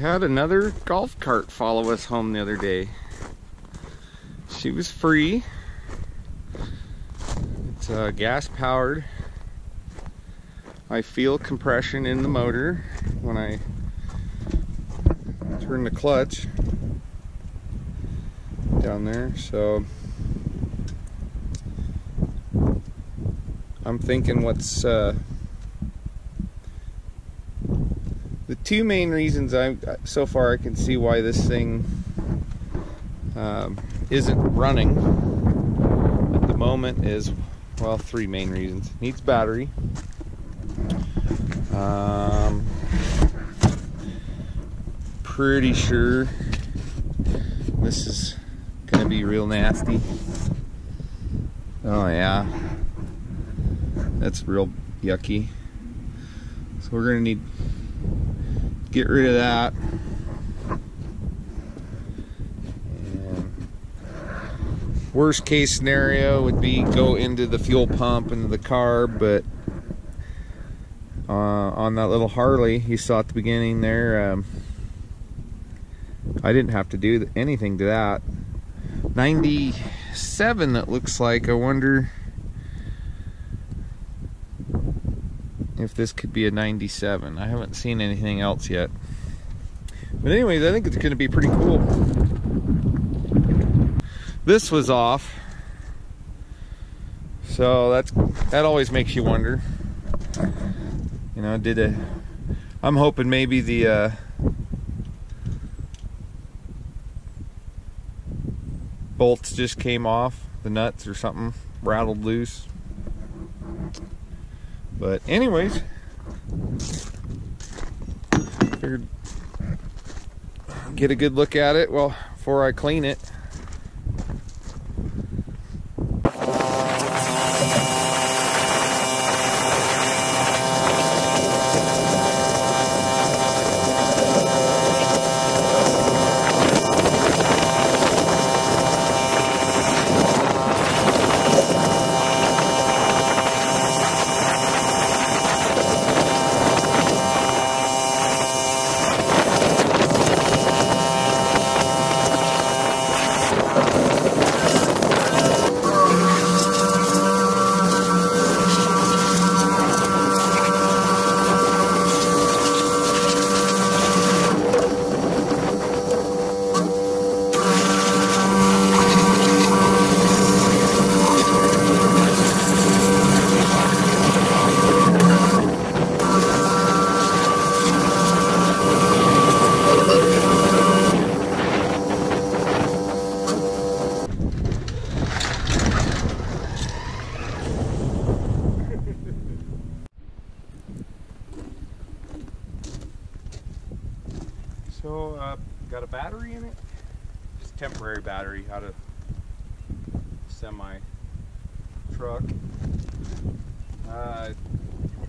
Had another golf cart follow us home the other day. She was free. It's uh, gas powered. I feel compression in the motor when I turn the clutch down there. So I'm thinking what's uh, the two main reasons I so far I can see why this thing um, isn't running at the moment is well three main reasons. Needs battery. Um, pretty sure this is gonna be real nasty. Oh yeah. That's real yucky. So we're gonna need get rid of that. And worst case scenario would be go into the fuel pump into the car, but uh, on that little Harley you saw at the beginning there, um, I didn't have to do anything to that. 97 that looks like, I wonder if this could be a 97. I haven't seen anything else yet. But anyways, I think it's going to be pretty cool. This was off. So that's that always makes you wonder. You know, did I'm hoping maybe the uh bolts just came off, the nuts or something rattled loose. But anyways, figured get a good look at it well before I clean it. So, uh, got a battery in it. Just temporary battery out of semi truck. Uh,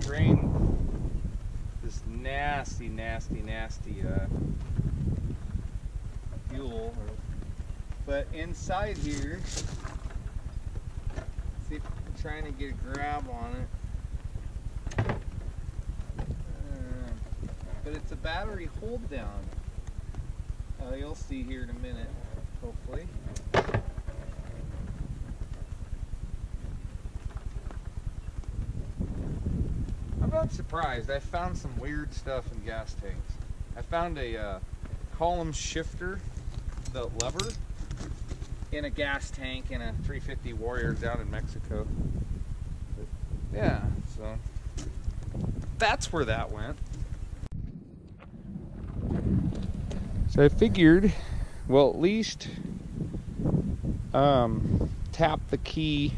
drain this nasty, nasty, nasty uh, fuel. But inside here, see if I'm trying to get a grab on it. Uh, but it's a battery hold down. Uh, you'll see here in a minute, hopefully. I'm not surprised. I found some weird stuff in gas tanks. I found a uh, column shifter, the lever, in a gas tank in a 350 Warrior down in Mexico. But yeah, so that's where that went. So I figured, well, at least um, tap the key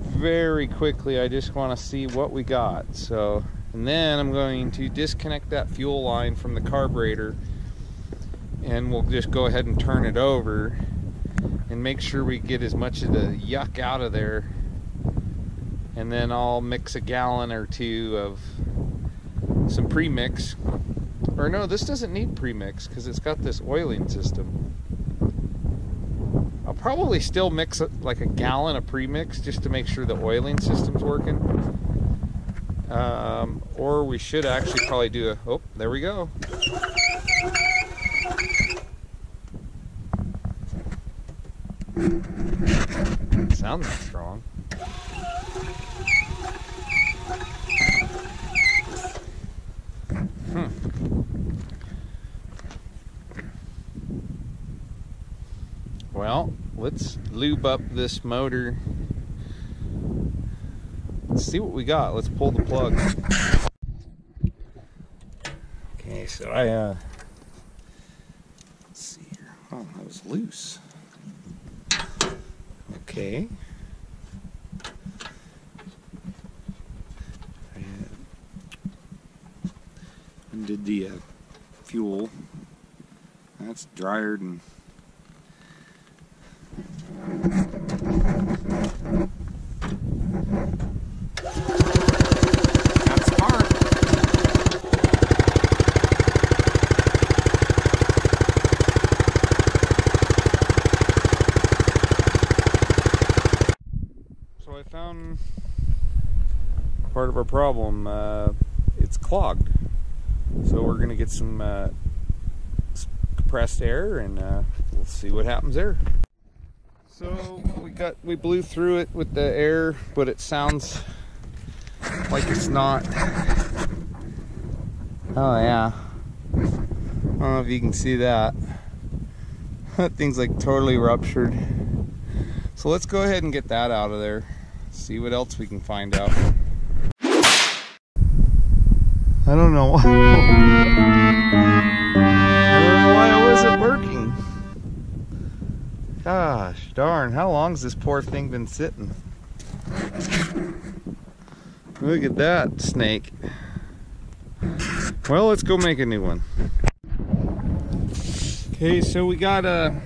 very quickly. I just want to see what we got. So, and then I'm going to disconnect that fuel line from the carburetor and we'll just go ahead and turn it over and make sure we get as much of the yuck out of there. And then I'll mix a gallon or two of some premix. Or no, this doesn't need premix because it's got this oiling system. I'll probably still mix like a gallon of premix just to make sure the oiling system's working. Um, or we should actually probably do a, oh, there we go. Sounds strong. Hmm. Well, let's lube up this motor. Let's see what we got. Let's pull the plug. Okay, so I uh let's see here. Oh, that was loose. Okay. And did the uh, fuel. That's drier and that's hard. Found part of our problem. Uh, it's clogged. So we're gonna get some uh, compressed air and uh, we'll see what happens there. So we got we blew through it with the air, but it sounds like it's not. Oh yeah. I don't know if you can see that. That thing's like totally ruptured. So let's go ahead and get that out of there. See what else we can find out. I don't know why. It wasn't working. Gosh darn, how long's this poor thing been sitting? Look at that snake. Well, let's go make a new one. Okay, so we got a,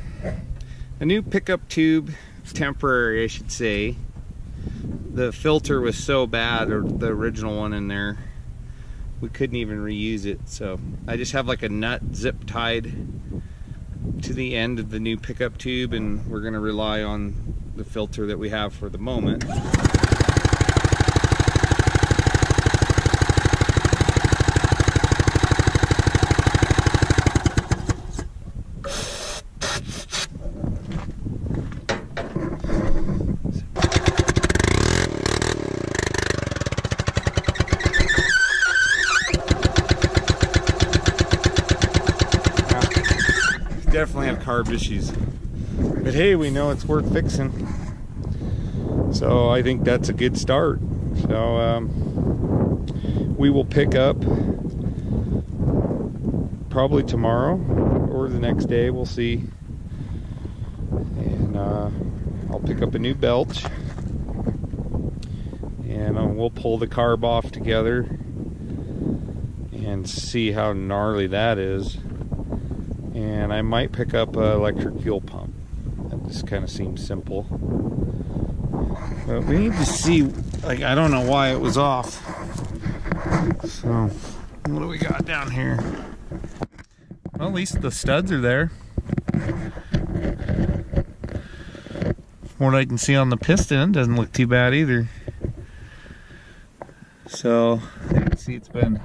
a new pickup tube, temporary I should say. The filter was so bad, or the original one in there, we couldn't even reuse it. So I just have like a nut zip tied to the end of the new pickup tube and we're gonna rely on the filter that we have for the moment. definitely have carb issues. But hey, we know it's worth fixing. So I think that's a good start. So um, we will pick up probably tomorrow or the next day. We'll see. And uh, I'll pick up a new belt. And uh, we'll pull the carb off together and see how gnarly that is and I might pick up an electric fuel pump. That just kind of seems simple. But we need to see, like, I don't know why it was off. So, what do we got down here? Well, at least the studs are there. What I can see on the piston doesn't look too bad either. So, you can see it's been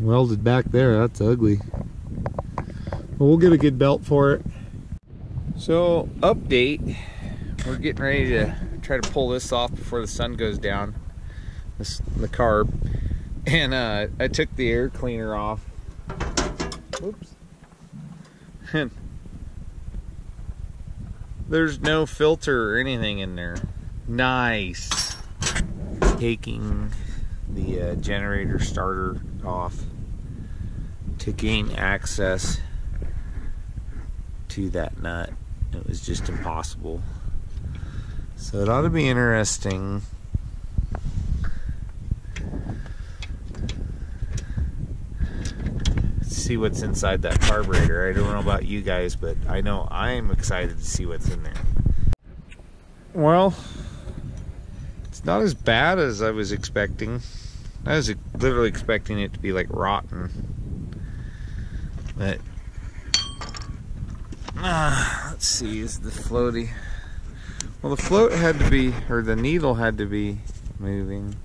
welded back there. That's ugly. But we'll get a good belt for it. So, update. We're getting ready to try to pull this off before the sun goes down. This the carb. And uh, I took the air cleaner off. Oops. And there's no filter or anything in there. Nice. Taking the uh, generator starter off to gain access to that nut. It was just impossible. So it ought to be interesting. See what's inside that carburetor. I don't know about you guys, but I know I'm excited to see what's in there. Well, it's not as bad as I was expecting. I was literally expecting it to be like rotten. But uh, let's see, is the floaty? Well, the float had to be, or the needle had to be moving.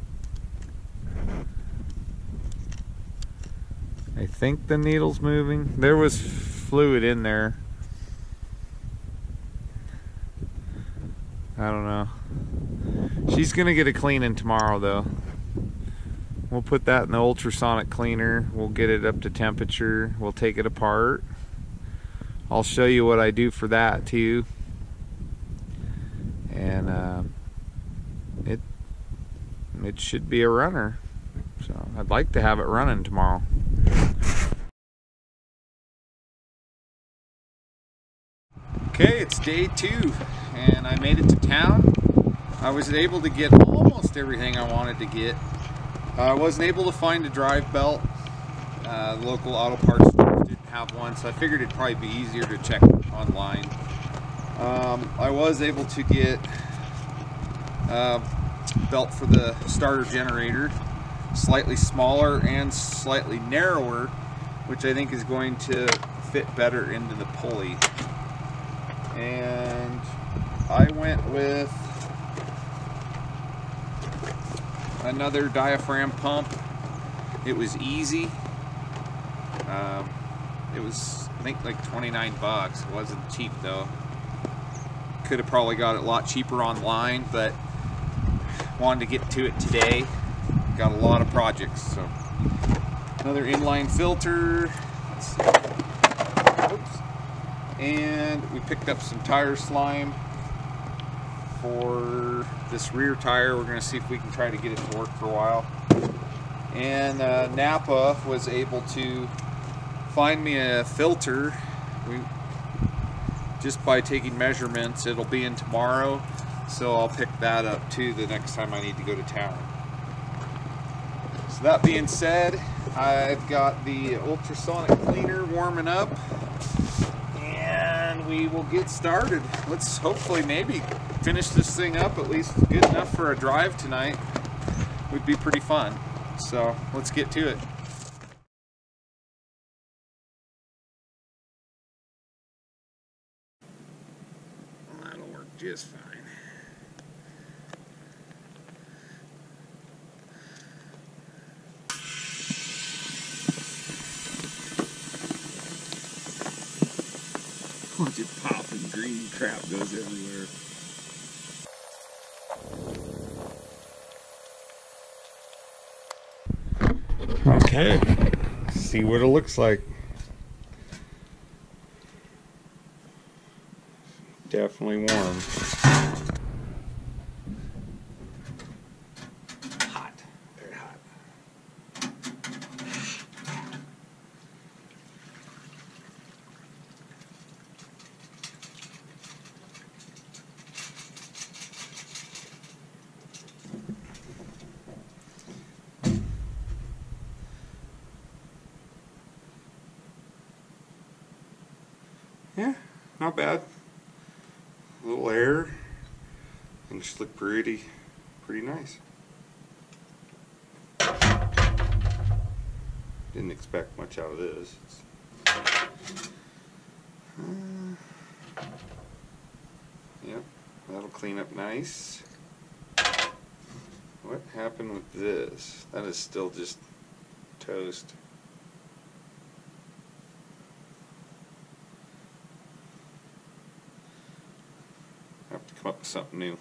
I I think the needle's moving. There was fluid in there. I don't know. She's gonna get a cleaning tomorrow though. We'll put that in the ultrasonic cleaner. We'll get it up to temperature. We'll take it apart. I'll show you what I do for that too. And uh, it it should be a runner. So I'd like to have it running tomorrow. Okay, it's day two, and I made it to town. I was able to get almost everything I wanted to get. I wasn't able to find a drive belt. Uh, local auto parts didn't have one, so I figured it'd probably be easier to check online. Um, I was able to get a belt for the starter generator, slightly smaller and slightly narrower, which I think is going to fit better into the pulley. And I went with another diaphragm pump. It was easy. Um, it was, I think, like 29 bucks. It wasn't cheap though. Could have probably got it a lot cheaper online, but wanted to get to it today. Got a lot of projects, so another inline filter. And we picked up some tire slime for this rear tire. We're going to see if we can try to get it to work for a while. And uh, Napa was able to find me a filter. We just by taking measurements, it'll be in tomorrow. So I'll pick that up too the next time I need to go to town. So that being said, I've got the ultrasonic cleaner warming up we will get started. Let's hopefully maybe finish this thing up at least good enough for a drive tonight. Would be pretty fun. So let's get to it. That'll work just fine. Bunch of popping green crap goes everywhere. Okay, see what it looks like. Definitely warm. Not bad. A little air, and just look pretty, pretty nice. Didn't expect much out of this. Uh, yep, that'll clean up nice. What happened with this? That is still just toast. have to come up with something new.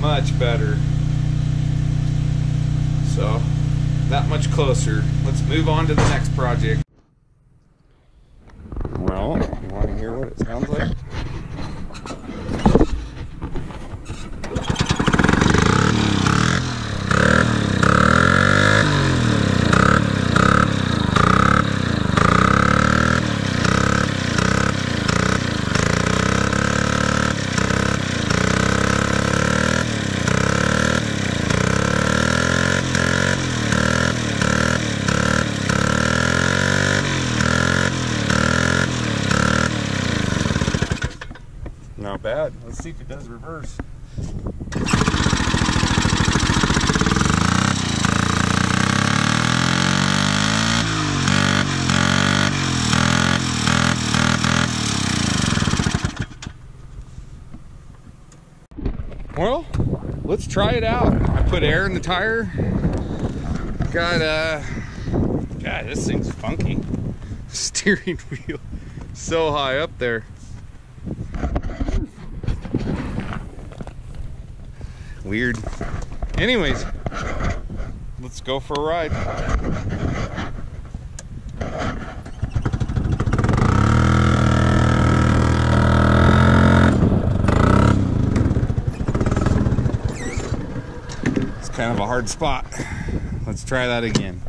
Much better. So, that much closer. Let's move on to the next project. quick. Not bad. Let's see if it does reverse. Well, let's try it out. I put air in the tire. Got uh God, this thing's funky. Steering wheel so high up there. Weird. Anyways, let's go for a ride. It's kind of a hard spot. Let's try that again.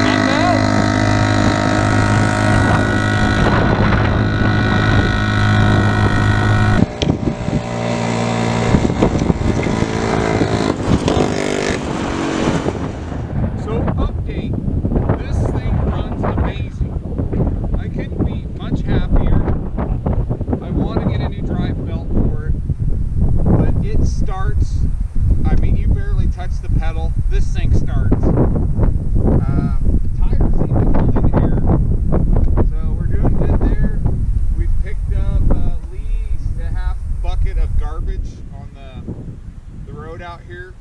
Not bad. So update, this thing runs amazing. I couldn't be much happier. I want to get a new drive belt for it, but it starts. I mean, you barely touch the pedal. This thing starts. Um, tires even holding air, so we're doing good there. We've picked up at least a half bucket of garbage on the the out here.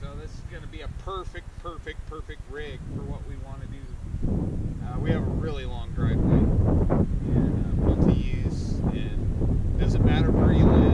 So this is going to be a perfect, perfect, perfect rig for what we want to do. Uh, we have a really long driveway and uh, multi-use, and doesn't matter where you live,